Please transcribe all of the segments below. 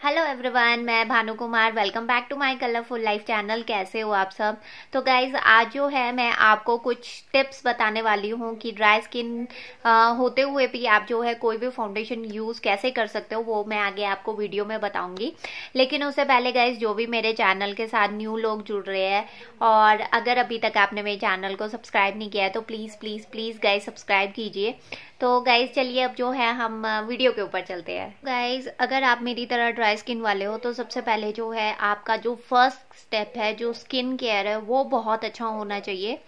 Hello everyone मैं Bhanu Kumar. Welcome back to my colourful life channel कैसे हो आप सब? तो गाइज़ आज जो है मैं आपको कुछ टिप्स बताने वाली हूँ कि ड्राई स्किन होते हुए भी आप जो है कोई भी फाउंडेशन यूज़ कैसे कर सकते हो वो मैं आगे आपको वीडियो में बताऊँगी. लेकिन उससे पहले गाइज़ जो भी मेरे चैनल के साथ न्यू लोग जुड़ रहे हैं और अगर अभी तक आपने मेरे चैनल को सब्सक्राइब नहीं किया है तो please please please guys subscribe कीजिए. तो गाइज़ चलिए अब जो है हम वीडियो के ऊपर चलते हैं। गाइज़ अगर आप मेरी तरह ड्राई स्किन वाले हो तो सबसे पहले जो है आपका जो फ़र्स्ट स्टेप है, जो स्किन केयर है, वो बहुत अच्छा होना चाहिए।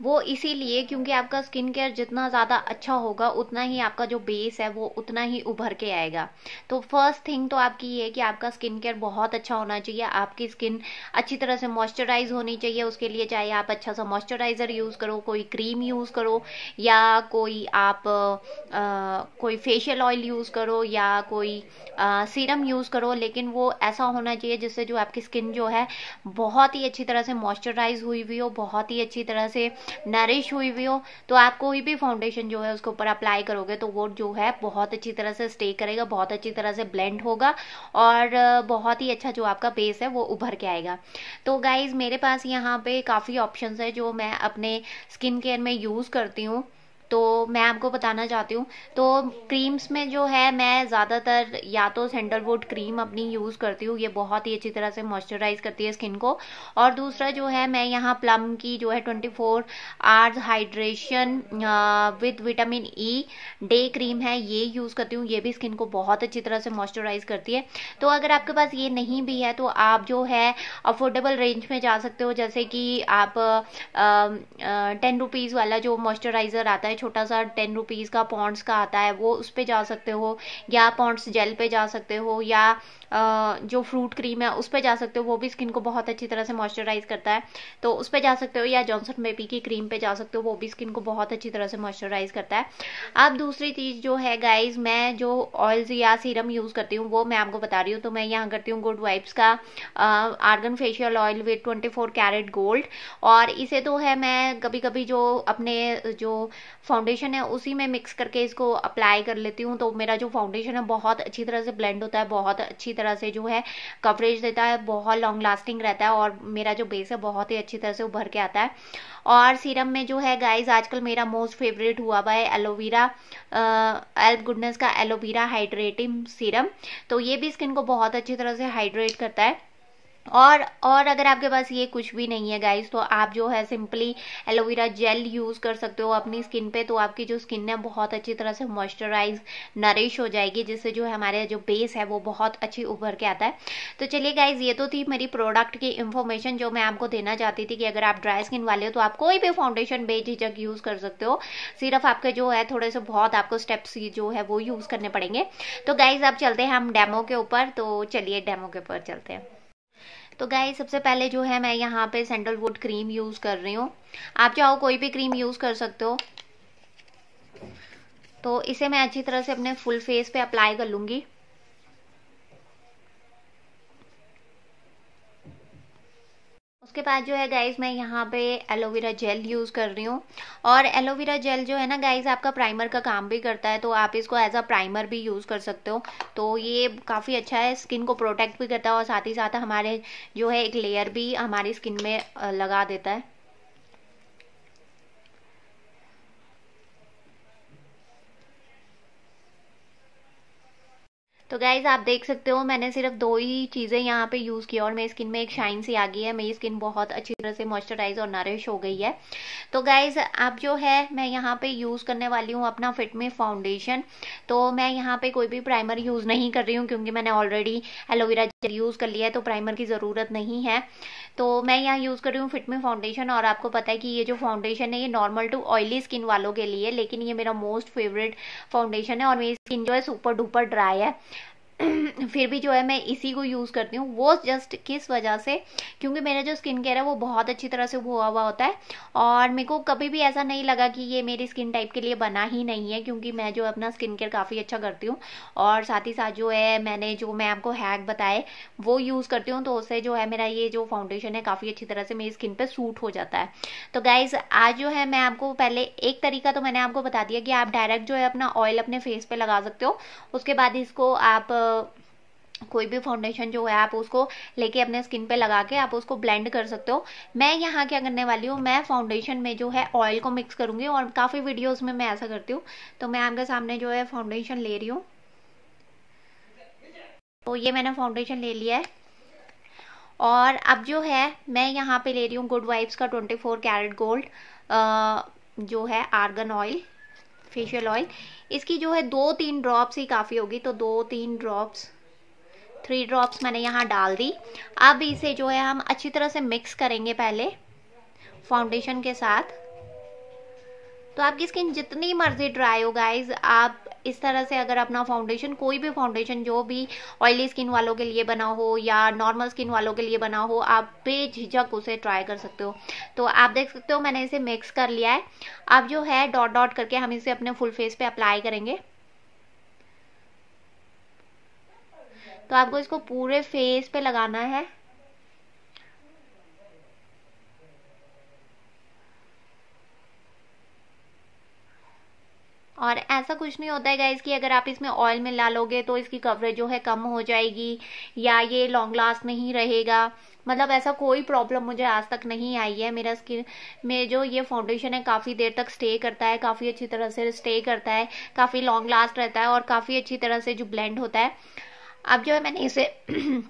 वो इसीलिए क्योंकि आपका स्किन केयर जितना ज़्यादा अच्छा होगा उतना ही आपका जो बेस है वो उतना ही उभर के आएगा। तो फ़र्स्ट थिंग तो आपकी ये है कि आपका स्किन केयर बहुत अच्छा होना चाहिए। आपकी स्किन अच्छी तरह से मॉइस्चराइज होनी चाहिए उसके लिए चाहे आप अच्छा सा मॉइस्चराइज़र यूज़ करो कोई क्रीम यूज़ करो या कोई आप आ, कोई फेशियल ऑयल यूज़ करो या कोई सीरम यूज़ करो लेकिन वो ऐसा होना चाहिए जिससे जो आपकी स्किन जो है बहुत ही अच्छी तरह से मॉइस्चराइज हुई हुई हो बहुत ही अच्छी तरह से नरिश हुई हुई हो तो आप कोई भी फाउंडेशन जो है उसके ऊपर अप्लाई करोगे तो वो जो है बहुत अच्छी तरह से स्टे करेगा, बहुत अच्छी तरह से ब्लेंड होगा और बहुत ही अच्छा जो आपका बेस है वो उभर के आएगा। तो गाइज़ मेरे पास यहाँ पे काफ़ी ऑप्शन है जो मैं अपने स्किन केयर में यूज़ करती हूँ। तो मैं आपको बताना चाहती हूँ। तो क्रीम्स में जो है, मैं ज़्यादातर या तो सैंडलवुड क्रीम अपनी यूज़ करती हूँ। ये बहुत ही अच्छी तरह से मॉइस्चराइज करती है स्किन को। और दूसरा जो है, मैं यहाँ प्लम की जो है twenty four hours hydration with vitamin E day cream है, ये यूज़ करती हूँ। ये भी स्किन को बहुत अच्छी तरह से मॉइस्चराइज करती है। तो अगर आपके पास ये नहीं भी है तो आप जो है अफोर्डेबल रेंज में जा सकते हो। जैसे कि आप टेन रुपीज़ वाला जो मॉइस्चराइज़र आता है छोटा सा टेन रुपीज़ का पॉन्ड्स का आता है, वो उस पर जा सकते हो, या पॉन्ड्स जेल पे जा सकते हो, या जो फ्रूट क्रीम है उस पर जा सकते हो, वो भी स्किन को बहुत अच्छी तरह से मॉइस्चराइज करता है। तो उस पर जा सकते हो, या जॉनसन बेबी की क्रीम पे जा सकते हो, वो भी स्किन को बहुत अच्छी तरह से मॉइस्चराइज करता है। अब दूसरी चीज़ जो है गाइज़ मैं जो ऑयल्स या सीरम यूज़ करती हूँ, वो मैं आपको बता रही हूँ। तो मैं यहाँ करती हूँ गुड वाइब्स का argan facial oil with twenty four carat gold और इसे तो है, मैं कभी कभी जो अपने जो फाउंडेशन है, उसी में मिक्स करके इसको अप्लाई कर लेती हूँ। तो मेरा जो फाउंडेशन है, बहुत अच्छी तरह से ब्लेंड होता है, बहुत अच्छी तरह से जो है कवरेज देता है, बहुत लॉन्ग लास्टिंग रहता है और मेरा जो बेस है, बहुत ही अच्छी तरह से उभर के आता है। और सीरम में जो है गाइज़ आजकल मेरा मोस्ट फेवरेट हुआ हुआ है एलोवेरा एल्प गुडनेस का एलोवेरा हाइड्रेटिंग सीरम तो ये भी स्किन को बहुत अच्छी तरह से हाइड्रेट करता है। और और अगर आपके पास ये कुछ भी नहीं है गाइस तो आप जो है सिंपली एलोवेरा जेल यूज़ कर सकते हो अपनी स्किन पे तो आपकी जो स्किन है बहुत अच्छी तरह से मॉइस्चराइज नरिश हो जाएगी, जिससे जो है हमारे जो बेस है वो बहुत अच्छी उभर के आता है। तो चलिए गाइज़ ये तो थी मेरी प्रोडक्ट की इन्फॉर्मेशन जो मैं आपको देना चाहती थी कि अगर आप ड्राई स्किन वाले हो तो आप कोई भी फाउंडेशन बेझिझक यूज़ कर सकते हो। सिर्फ़ आपके जो है थोड़े से बहुत आपको स्टेप्स जो है वो यूज़ करने पड़ेंगे। तो गाइज़ आप चलते हैं हम डेमो के ऊपर तो चलिए डेमो के ऊपर चलते हैं। तो गाय सबसे पहले जो है मैं यहाँ पे सैंडलवुड क्रीम यूज़ कर रही हूँ। आप चाहो कोई भी क्रीम यूज़ कर सकते हो। तो इसे मैं अच्छी तरह से अपने फुल फेस पे अप्लाई कर लूँगी। उसके बाद जो है गाइज़ मैं यहाँ पे एलोवेरा जेल यूज़ कर रही हूँ। और एलोवेरा जेल जो है ना गाइज़ आपका प्राइमर का काम भी करता है तो आप इसको एज अ प्राइमर भी यूज़ कर सकते हो। तो ये काफ़ी अच्छा है स्किन को प्रोटेक्ट भी करता है और साथ ही साथ हमारे जो है, एक लेयर भी हमारी स्किन में लगा देता है। तो गाइज़ आप देख सकते हो, मैंने सिर्फ़ दो ही चीज़ें यहाँ पे यूज़ की और मेरी स्किन में एक शाइन सी आ गई है। मेरी स्किन बहुत अच्छी तरह से मॉइस्चराइज और नरिश हो गई है। तो गाइज़ अब जो है, मैं यहाँ पे यूज़ करने वाली हूँ अपना फिटमी फाउंडेशन तो मैं यहाँ पे कोई भी प्राइमर यूज़ नहीं कर रही हूँ, क्योंकि मैंने ऑलरेडी एलोवेरा जेल यूज़ कर लिया है तो प्राइमर की ज़रूरत नहीं है। तो मैं यहाँ यूज़ कर रही हूँ फिटमी फाउंडेशन और आपको पता है कि ये जो फाउंडेशन है, ये नॉर्मल टू ऑयली स्किन वालों के लिए, लेकिन ये मेरा मोस्ट फेवरेट फाउंडेशन है और मेरी स्किन जो है सुपर डुपर ड्राई है। फिर भी जो है मैं इसी को यूज़ करती हूँ। वो जस्ट किस वजह से? क्योंकि मेरा जो स्किन केयर है वो बहुत अच्छी तरह से हुआ हुआ होता है और मेरे को कभी भी ऐसा नहीं लगा कि ये मेरी स्किन टाइप के लिए बना ही नहीं है, क्योंकि मैं जो अपना स्किन केयर काफ़ी अच्छा करती हूँ और साथ ही साथ जो है मैंने जो मैं आपको हैक बताए, वो यूज़ करती हूँ तो उससे जो है मेरा ये जो फाउंडेशन है काफ़ी अच्छी तरह से मेरी स्किन पर सूट हो जाता है। तो गाइज़ आज जो है मैं आपको पहले एक तरीका तो मैंने आपको बता दिया कि आप डायरेक्ट जो है अपना ऑयल अपने फेस पर लगा सकते हो, उसके बाद इसको आप कोई भी फाउंडेशन जो है, आप उसको लेके अपने स्किन पे लगा के आप उसको ब्लेंड कर सकते हो। मैं यहाँ क्या करने वाली हूँ, मैं फाउंडेशन में जो है ऑयल को मिक्स करूँगी और काफ़ी वीडियोज़ में मैं ऐसा करती हूँ। तो मैं आपके सामने जो है फाउंडेशन ले रही हूँ। तो ये मैंने फाउंडेशन ले लिया है। और अब जो है, मैं यहाँ पे ले रही हूँ गुड वाइब्स का ट्वेंटी फोर कैरेट गोल्ड जो है आर्गन ऑयल फेशियल ऑयल इसकी जो है दो तीन ड्रॉप्स ही काफ़ी होगी तो दो तीन ड्रॉप्स थ्री ड्रॉप्स मैंने यहाँ डाल दी। अब इसे जो है हम अच्छी तरह से मिक्स करेंगे पहले फाउंडेशन के साथ। तो आपकी स्किन जितनी मर्ज़ी ड्राई हो गाइज़ आप इस तरह से अगर अपना फाउंडेशन कोई भी फाउंडेशन जो भी ऑयली स्किन वालों के लिए बना हो या नॉर्मल स्किन वालों के लिए बना हो, आप बेझिझक उसे ट्राई कर सकते हो। तो आप देख सकते हो, मैंने इसे मिक्स कर लिया है। अब जो है डॉट डॉट करके हम इसे अपने फुल फेस पे अप्लाई करेंगे। तो आपको इसको पूरे फेस पे लगाना है। और ऐसा कुछ नहीं होता है गाइज़ कि अगर आप इसमें ऑयल मिला लोगे तो इसकी कवरेज जो है कम हो जाएगी या ये लॉन्ग लास्ट नहीं रहेगा। मतलब ऐसा कोई प्रॉब्लम मुझे आज तक नहीं आई है। मेरा स्किन में जो ये फाउंडेशन है काफ़ी देर तक स्टे करता है, काफ़ी अच्छी तरह से स्टे करता है, काफ़ी लॉन्ग लास्ट रहता है और काफ़ी अच्छी तरह से जो ब्लेंड होता है। अब जो है मैंने इसे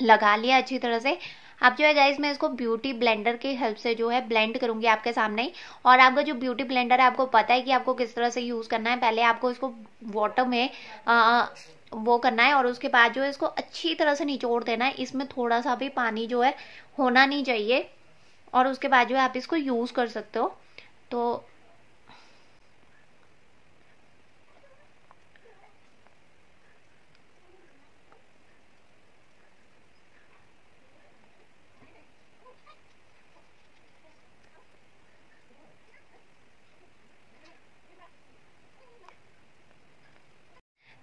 लगा लिया अच्छी तरह से। अब जो है गाइज़ मैं इसको ब्यूटी ब्लेंडर की हेल्प से जो है ब्लेंड करूँगी आपके सामने और आपका जो ब्यूटी ब्लेंडर है आपको पता है कि आपको किस तरह से यूज़ करना है। पहले आपको इसको वाटर में आ, वो करना है और उसके बाद जो है इसको अच्छी तरह से निचोड़ देना है। इसमें थोड़ा सा भी पानी जो है होना नहीं चाहिए। और उसके बाद जो है आप इसको यूज़ कर सकते हो। तो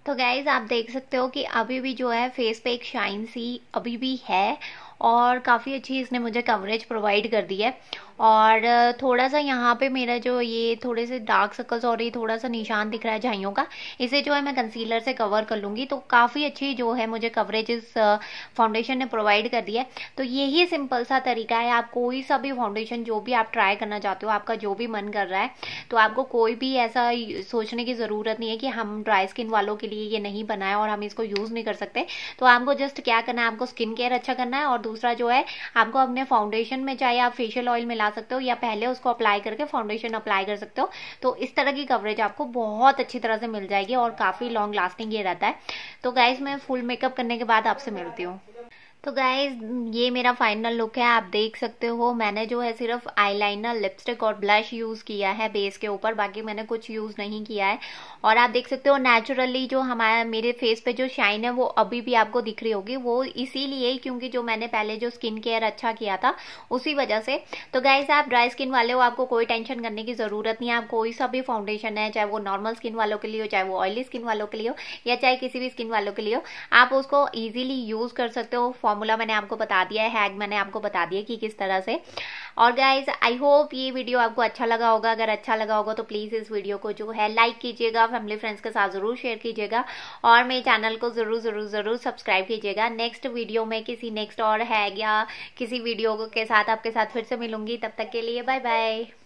तो गाइज़ आप देख सकते हो कि अभी भी जो है फेस पे एक शाइन सी अभी भी है और काफ़ी अच्छी इसने मुझे कवरेज प्रोवाइड कर दी है। और थोड़ा सा यहाँ पे मेरा जो ये थोड़े से डार्क सर्कल्स और ये थोड़ा सा निशान दिख रहा है झाइयों का, इसे जो है मैं कंसीलर से कवर कर लूँगी। तो काफ़ी अच्छी जो है मुझे कवरेज इस फाउंडेशन ने प्रोवाइड कर दिया है। तो यही सिंपल सा तरीका है। आप कोई सा भी फाउंडेशन जो भी आप ट्राई करना चाहते हो, आपका जो भी मन कर रहा है तो आपको कोई भी ऐसा सोचने की ज़रूरत नहीं है कि हम ड्राई स्किन वालों के लिए ये नहीं बनाए और हम इसको यूज़ नहीं कर सकते। तो आपको जस्ट क्या करना है, आपको स्किन केयर अच्छा करना है और दूसरा जो है, आपको अपने फाउंडेशन में चाहे आप फेशियल ऑयल मिला सकते हो या पहले उसको अप्लाई करके फाउंडेशन अप्लाई कर सकते हो। तो इस तरह की कवरेज आपको बहुत अच्छी तरह से मिल जाएगी और काफ़ी लॉन्ग लास्टिंग ये रहता है। तो गाइज़ मैं फुल मेकअप करने के बाद आपसे मिलती हूँ। तो गाइज़ ये मेरा फाइनल लुक है, आप देख सकते हो। मैंने जो है सिर्फ़ आईलाइनर लिपस्टिक और ब्लश यूज़ किया है बेस के ऊपर, बाकी मैंने कुछ यूज़ नहीं किया है। और आप देख सकते हो नेचुरली जो हमारा, मेरे फेस पे जो शाइन है, वो अभी भी आपको दिख रही होगी। वो इसीलिए क्योंकि जो मैंने पहले जो स्किन केयर अच्छा किया था, उसी वजह से। तो गाइज़ आप ड्राई स्किन वाले हो, आपको कोई टेंशन करने की ज़रूरत नहीं है। आप कोई सा भी फाउंडेशन है, चाहे वो नॉर्मल स्किन वालों के लिए हो, चाहे वो ऑयली स्किन वालों के लिए हो, या चाहे किसी भी स्किन वालों के लिए हो, आप उसको ईजिली यूज़ कर सकते हो फॉर्मूला मैंने आपको बता दिया हैग मैंने आपको बता दिया कि किस तरह से। और गाइज़ आई होप ये वीडियो आपको अच्छा लगा होगा। अगर अच्छा लगा होगा तो प्लीज़ इस वीडियो को जो है लाइक कीजिएगा फैमिली फ्रेंड्स के साथ ज़रूर शेयर कीजिएगा। और मेरे चैनल को ज़रूर ज़रूर ज़रूर सब्सक्राइब कीजिएगा। नेक्स्ट वीडियो में किसी नेक्स्ट और हैग या किसी वीडियो के साथ आपके साथ फिर से मिलूँगी। तब तक के लिए बाय बाय